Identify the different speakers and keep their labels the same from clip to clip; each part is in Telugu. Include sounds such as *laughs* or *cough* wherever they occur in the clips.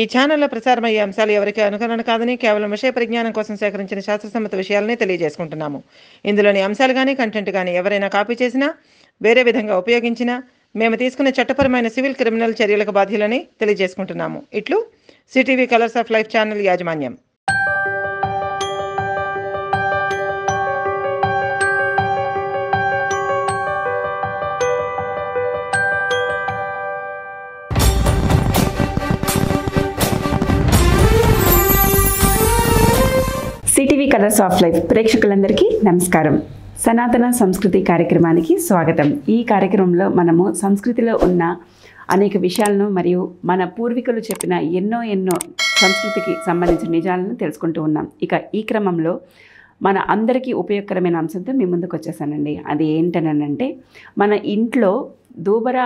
Speaker 1: ఈ ఛానల్లో ప్రసారమయ్యే అంశాలు ఎవరికి అనుకరణ కాదని కేవలం విషయ పరిజ్ఞానం కోసం సేకరించిన శాస్త్రసమ్మత విషయాలనే తెలియజేసుకుంటున్నాము. ఇందులోని అంశాలు కానీ కంటెంట్ కానీ ఎవరైనా కాపీ చేసినా వేరే విధంగా ఉపయోగించినా మేము తీసుకునే చట్టపరమైన సివిల్ క్రిమినల్ చర్యలకు బాధ్యులని తెలియజేసుకుంటున్నాము. ఇట్లు CTV colours of life channel యాజమాన్యం.
Speaker 2: సిటీవీ కలర్స్ ఆఫ్ లైఫ్ ప్రేక్షకులందరికీ నమస్కారం. సనాతన సంస్కృతి కార్యక్రమానికి స్వాగతం. ఈ కార్యక్రమంలో మనము సంస్కృతిలో ఉన్న అనేక విషయాలను మరియు మన పూర్వీకులు చెప్పిన ఎన్నో ఎన్నో సంస్కృతికి సంబంధించిన నిజాలను తెలుసుకుంటూ ఉన్నాం. ఇక ఈ క్రమంలో మన అందరికీ ఉపయోగకరమైన అంశంతో మీ ముందుకు వచ్చేసానండి. అది ఏంటనంటే మన ఇంట్లో దూబర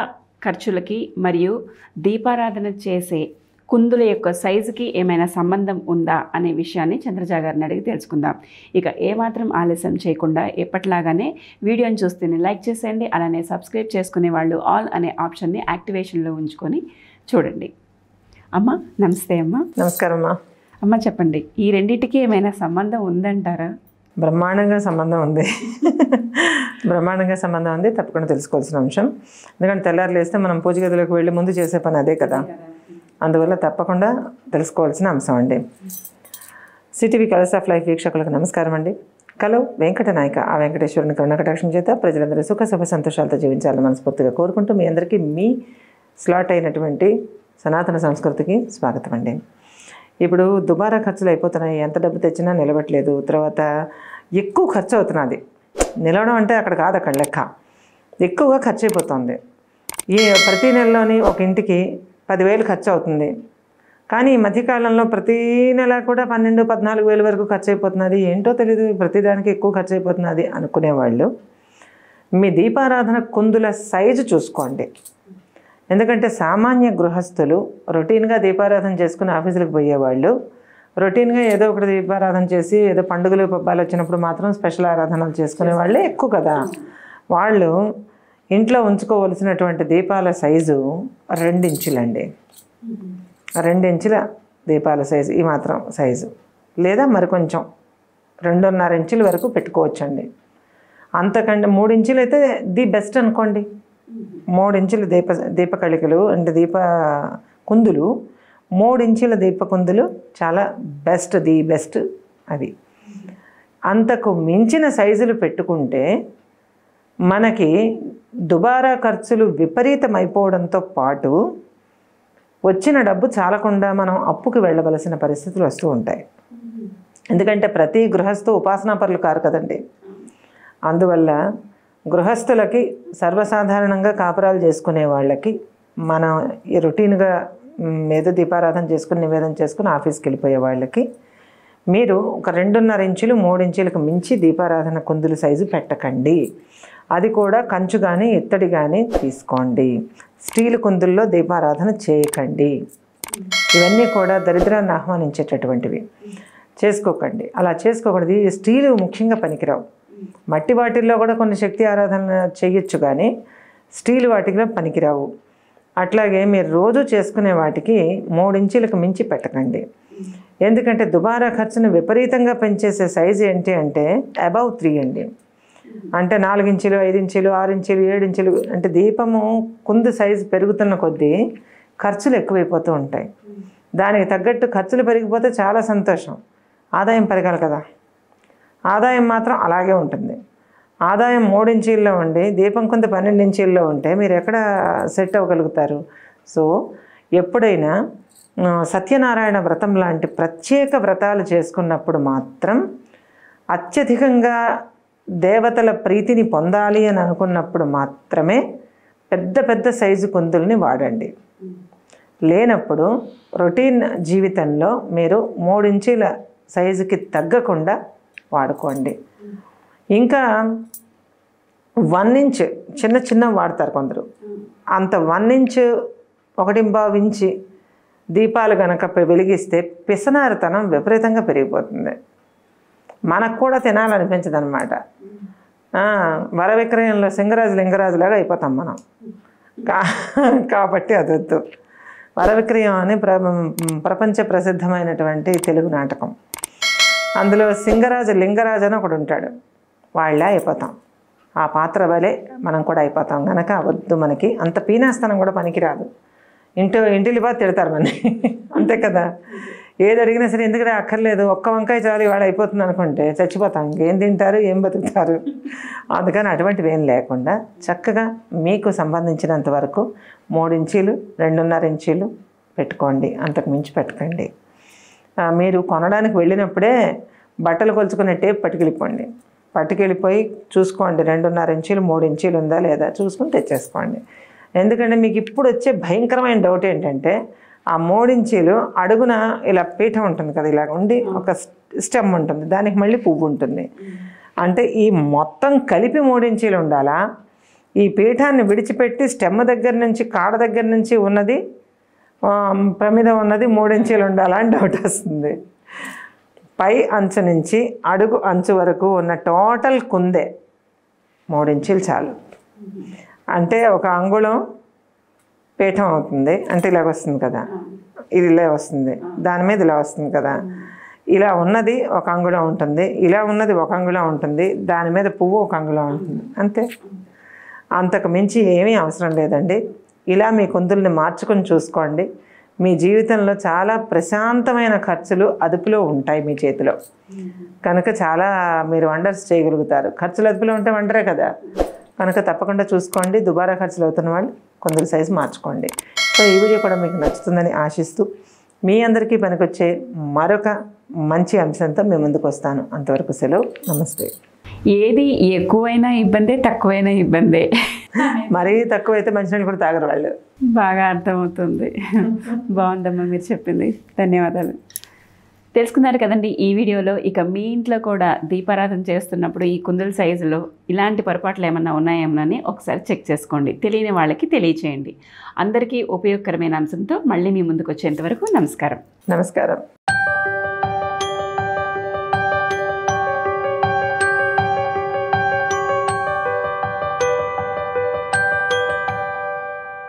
Speaker 2: ఖర్చులకి మరియు దీపారాధన చేసే కుందుల యొక్క సైజుకి ఏమైనా సంబంధం ఉందా అనే విషయాన్ని చంద్రజా గారిని అడిగి తెలుసుకుందాం. ఇక ఏమాత్రం ఆలస్యం చేయకుండా ఎప్పటిలాగానే వీడియోని చూస్తేనే లైక్ చేసేయండి అలానే సబ్స్క్రైబ్ చేసుకునే వాళ్ళు ఆల్ అనే ఆప్షన్ని యాక్టివేషన్లో ఉంచుకొని చూడండి. అమ్మ నమస్తే అమ్మ.
Speaker 1: నమస్కారం అమ్మా.
Speaker 2: అమ్మ చెప్పండి ఈ రెండింటికి ఏమైనా సంబంధం ఉందంటారా?
Speaker 1: బ్రహ్మాండంగా సంబంధం ఉంది. బ్రహ్మాండంగా సంబంధం ఉంది తప్పకుండా తెలుసుకోవాల్సిన అంశం. ఎందుకంటే తెల్లారు లేస్తే మనం పూజ గదిలోకి వెళ్ళి ముందు చేసే పని అదే కదా. అందువల్ల తప్పకుండా తెలుసుకోవాల్సిన అంశం అండి. సిటీవీ కలర్స్ ఆఫ్ లైఫ్ వీక్షకులకు నమస్కారం అండి. కలో వెంకట నాయక ఆ వెంకటేశ్వరుని కరుణకటాక్షం చేత ప్రజలందరూ సుఖ శుభ సంతోషాలతో జీవించాలని మనస్ఫూర్తిగా కోరుకుంటూ మీ అందరికీ మీ స్లాట్ అయినటువంటి సనాతన సంస్కృతికి స్వాగతం అండి. ఇప్పుడు దుబారా ఖర్చులు అయిపోతున్నాయి. ఎంత డబ్బు తెచ్చినా నిలబట్టలేదు తర్వాత ఎక్కువ ఖర్చు అవుతున్నది. నిలవడం అంటే అక్కడ కాదు అక్కడ లెక్క. ఎక్కువగా ఖర్చు అయిపోతుంది. ఈ ప్రతి నెలలోని ఒక ఇంటికి పదివేలు ఖర్చు అవుతుంది కానీ ఈ మధ్యకాలంలో ప్రతి నెల కూడా పన్నెండు పద్నాలుగు వేల వరకు ఖర్చు అయిపోతున్నది ఏంటో తెలియదు ప్రతిదానికి ఎక్కువ ఖర్చు అయిపోతున్నది అనుకునేవాళ్ళు. మీ దీపారాధన కుందుల సైజు చూసుకోండి. ఎందుకంటే సామాన్య గృహస్థులు రొటీన్గా దీపారాధన చేసుకుని ఆఫీసులకు పోయేవాళ్ళు. రొటీన్గా ఏదో ఒకటి దీపారాధన చేసి ఏదో పండుగలు పబ్బాలు వచ్చినప్పుడు మాత్రం స్పెషల్ ఆరాధనలు చేసుకునే వాళ్ళే ఎక్కువ కదా. వాళ్ళు ఇంట్లో ఉంచుకోవలసినటువంటి దీపాల సైజు రెండించులండి. రెండించుల దీపాల సైజు ఈ మాత్రం సైజు. లేదా మరికొంచెం రెండున్నర ఇంచుల వరకు పెట్టుకోవచ్చండి. అంతకంటే మూడు ఇంచులు అయితే ది బెస్ట్ అనుకోండి. మూడు ఇంచుల దీప దీపకళికలు అంటే దీప కుందులు మూడు ఇంచుల దీప కుందులు చాలా బెస్ట్ ది బెస్ట్ అది. అంతకు మించిన సైజులు పెట్టుకుంటే మనకి దుబారా ఖర్చులు విపరీతమైపోవడంతో పాటు వచ్చిన డబ్బు చాలకుండా మనం అప్పుకి వెళ్ళవలసిన పరిస్థితులు వస్తూ ఉంటాయి. ఎందుకంటే ప్రతి గృహస్థు ఉపాసనాపరులు కారు కదండి. అందువల్ల గృహస్థులకి సర్వసాధారణంగా కాపురాలు చేసుకునే వాళ్ళకి మనం ఈ రొటీన్గా మ్, దీపారాధన చేసుకుని నివేదన చేసుకుని ఆఫీస్కి వెళ్ళిపోయే వాళ్ళకి మీరు ఒక రెండున్నర ఇంచులు మూడు ఇంచులకు మించి దీపారాధన కుందులు సైజు పెట్టకండి. అది కూడా కంచు కానీ ఇత్తడి కానీ తీసుకోండి. స్టీల్ కుందుల్లో దీపారాధన చేయకండి. ఇవన్నీ కూడా దరిద్రాన్ని ఆహ్వానించేటటువంటివి. చేసుకోకండి. అలా చేసుకోకూడదు. ఈ స్టీలు ముఖ్యంగా పనికిరావు. మట్టి వాటిల్లో కూడా కొన్ని శక్తి ఆరాధన చేయొచ్చు కానీ స్టీల్ వాటిలో పనికిరావు. అట్లాగే మీరు రోజు చేసుకునే వాటికి మూడించులకు మించి పెట్టకండి. ఎందుకంటే దుబారా ఖర్చును విపరీతంగా పెంచేసే సైజు ఏంటి అంటే అబౌవ్ త్రీ అండి. అంటే నాలుగు ఇంచులు ఐదు ఇంచులు ఆరు ఇంచులు ఏడు ఇంచులు అంటే దీపము కుందు సైజు పెరుగుతున్న కొద్దీ ఖర్చులు ఎక్కువైపోతూ ఉంటాయి. దానికి తగ్గట్టు ఖర్చులు పెరిగిపోతే చాలా సంతోషం. ఆదాయం పెరగాలి కదా. ఆదాయం మాత్రం అలాగే ఉంటుంది. ఆదాయం మూడించీల్లో ఉండి దీపం కొంత పన్నెండు ఇంచీల్లో ఉంటే మీరు ఎక్కడ సెట్ అవ్వగలుగుతారు? సో ఎప్పుడైనా సత్యనారాయణ వ్రతం లాంటి ప్రత్యేక వ్రతాలు చేసుకున్నప్పుడు మాత్రం అత్యధికంగా దేవతల ప్రీతిని పొందాలి అని అనుకున్నప్పుడు మాత్రమే పెద్ద పెద్ద సైజు కుందుల్ని వాడండి. లేనప్పుడు రొటీన్ జీవితంలో మీరు మూడించీల సైజుకి తగ్గకుండా వాడుకోండి. ఇంకా వన్ ఇంచ్ చిన్న చిన్న వాడతారు కొందరు. అంత వన్ ఇంచ్ ఒకటి ఇంచి దీపాలు కనుక వెలిగిస్తే పిసనారితనం విపరీతంగా పెరిగిపోతుంది. మనకు కూడా తినాలనిపించదు అనమాట వర విక్రయంలో సింగరాజు లింగరాజులాగా అయిపోతాం మనం. కా కాబట్టి అది వద్దు వరవిక్రయం అని ప్ర ప్రపంచ ప్రసిద్ధమైనటువంటి తెలుగు నాటకం. అందులో సింగరాజు లింగరాజు అని ఒకడు ఉంటాడు వాళ్ళే అయిపోతాం. ఆ పాత్ర వలె మనం కూడా అయిపోతాం. కనుక వద్దు మనకి. అంత పీనాస్తనం కూడా పనికిరాదు. ఇంటి ఇంటిలి బాగా తిడతారు మన అంతే కదా? ఏది అడిగినా సరే ఎందుకంటే అక్కర్లేదు? ఒక్క వంకాయ చాలు ఇవాళ అయిపోతుంది అనుకుంటే చచ్చిపోతాం. ఏం తింటారు? ఏం బతుకుతారు? అందుకని అటువంటివి ఏం లేకుండా చక్కగా మీకు సంబంధించినంత వరకు మూడు ఇంచీలు రెండున్నర ఇంచీలు పెట్టుకోండి. అంతకు మించి పెట్టుకోండి. మీరు కొనడానికి వెళ్ళినప్పుడే బట్టలు కొలుచుకునే టేప్ పట్టుకెళ్ళిపోండి. పట్టుకెళ్ళిపోయి చూసుకోండి రెండున్నర ఇంచీలు మూడు ఇంచీలు ఉందా లేదా చూసుకుని తెచ్చేసుకోండి. ఎందుకంటే మీకు ఇప్పుడు వచ్చే భయంకరమైన డౌట్ ఏంటంటే ఆ మూడించీలు అడుగున ఇలా పీఠం ఉంటుంది కదా ఇలా ఉండి ఒక స్టెమ్ ఉంటుంది దానికి మళ్ళీ పువ్వు ఉంటుంది. అంటే ఈ మొత్తం కలిపి మూడించీలు ఉండాలా? ఈ పీఠాన్ని విడిచిపెట్టి స్టెమ్ దగ్గర నుంచి కాడ దగ్గర నుంచి ఉన్నది ప్రమిద ఉన్నది మూడించీలు ఉండాలా అని డౌట్ వస్తుంది. పై అంచు నుంచి అడుగు అంచు వరకు ఉన్న టోటల్ కుందే మూడించీలు చాలు. అంటే ఒక అంగుళం పీఠం అవుతుంది. అంటే ఇలాగ వస్తుంది కదా. ఇది ఇలా వస్తుంది. దాని మీద ఇలా వస్తుంది కదా. ఇలా ఉన్నది ఒక అంగుళం ఉంటుంది. ఇలా ఉన్నది ఒక అంగుళం ఉంటుంది. దాని మీద పువ్వు ఒక అంగుళం ఉంటుంది. అంతే. అంతకు మించి ఏమీ అవసరం లేదండి. ఇలా మీ కుందుల్ని మార్చుకొని చూసుకోండి. మీ జీవితంలో చాలా ప్రశాంతమైన ఖర్చులు అదుపులో ఉంటాయి మీ చేతిలో. కనుక చాలా మీరు వండర్స్ చేయగలుగుతారు. ఖర్చులు అదుపులో ఉంటే వండరే కదా. కనుక తప్పకుండా చూసుకోండి. దుబారా ఖర్చులు అవుతున్న వాళ్ళు కొందరు సైజు మార్చుకోండి. సో ఈ వీడియో కూడా మీకు నచ్చుతుందని ఆశిస్తూ మీ అందరికీ పనికొచ్చే మరొక మంచి అంశంతో మేము ముందుకు వస్తాను. అంతవరకు సెలవు. నమస్తే.
Speaker 2: ఏది ఎక్కువైనా ఇబ్బందే తక్కువైనా ఇబ్బందే. *laughs*
Speaker 1: మరీ తక్కువైతే మంచినీళ్ళు కూడా తాగరు వాళ్ళు.
Speaker 2: బాగా అర్థమవుతుంది. *laughs* బాగుందమ్మా మీరు చెప్పింది. ధన్యవాదాలు. తెలుసుకున్నారు కదండి ఈ వీడియోలో ఇక మీ ఇంట్లో కూడా దీపారాధన చేస్తున్నప్పుడు ఈ కుందుల సైజులో ఇలాంటి పొరపాట్లు ఏమన్నా ఉన్నాయేమోనని ఒకసారి చెక్ చేసుకోండి. తెలియని వాళ్ళకి తెలియచేయండి. అందరికీ ఉపయోగకరమైన అంశంతో మళ్ళీ మీ ముందుకు వచ్చేంత వరకు నమస్కారం.
Speaker 1: నమస్కారం.